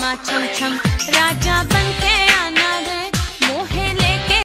my chum chum. Raj